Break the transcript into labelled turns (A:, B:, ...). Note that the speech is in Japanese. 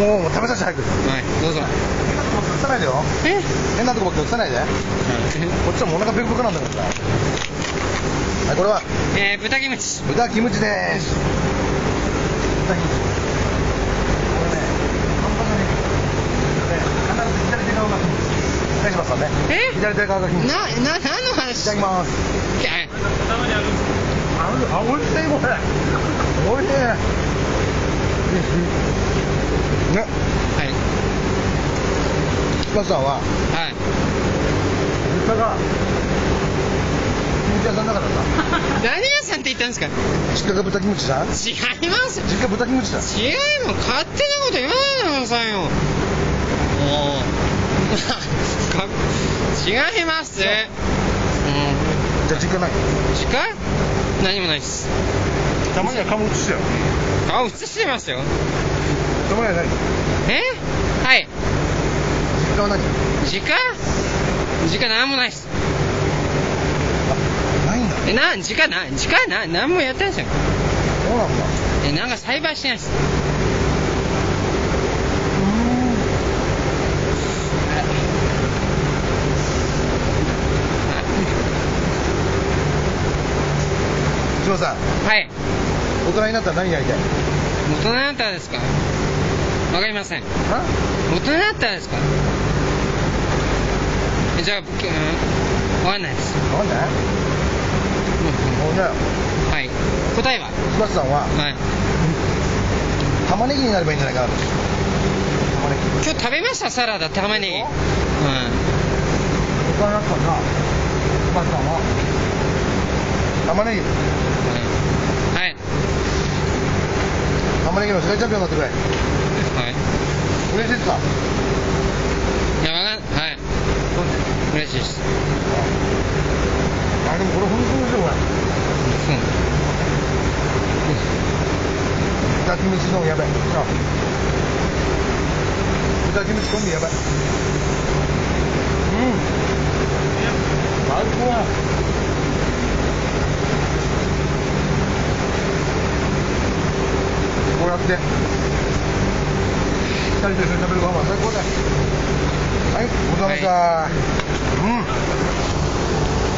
A: もう食べさせて早く。
B: はいどうぞ。
A: さないでよ。
B: え？
A: 変なとこばっか映さないで。こっちはもうお腹ペコペコなんだからさ。はいこれは。
B: えー、豚キムチ。
A: 豚キムチです。豚キムチ。これね半端じゃねえ必ず左手側がキムチ。ね。
B: え？
A: 左手側がキムチ。い
B: な、な、何の話？
A: ただきます。
B: いや
A: ああおいしいこれ。おいしいね。
B: はい。
A: マスさんは
B: はい
A: 実家が屋さんだからさ
B: 何屋さんって言ったんですか？
A: 実家が豚キムチさん
B: 違います。
A: 実家豚キムチさん
B: 違うの勝手なこと言わないでくださいよ。もう か違います。うん
A: じゃあ実家ない。
B: 時間？何もないです。
A: たまには顔映してよ
B: 顔映してますよ。
A: たまにはない
B: え？はい。
A: 実家は何？
B: 時間？時間何もないです。
A: あないんだ。
B: えな時間な時間な何もやってないですよ。
A: そうなんだ。
B: えなんか栽培してないです
A: 千葉さん。
B: はい。
A: 大人になったら何やりたい？
B: 大人になったらですか？わかりません。
A: あ
B: 大人になったらですか？えじゃあ、僕うん、わかんないです。
A: なん。でほんだよ
B: はい。答えは？
A: 千葉さんは？
B: はい。
A: 玉ねぎになればいいんじゃないかなと。
B: 今日食べました？サラダ、玉ねぎ。うん。
A: 大人になったらさ千葉さんは？玉ねぎ
B: はい。
A: 玉ねぎの世界チャンピオンになってくれ
B: はい。
A: 嬉しいですか？
B: いや、わかん、はい。嬉しいです。
A: あでもこれ本当に面白いこれ
B: うん。
A: 豚キムチのやばいあ豚キムチコンビやばいうん最高だこうやって。二人で一緒に食べるご飯は最高だ。よはいごちそうさまでした、うん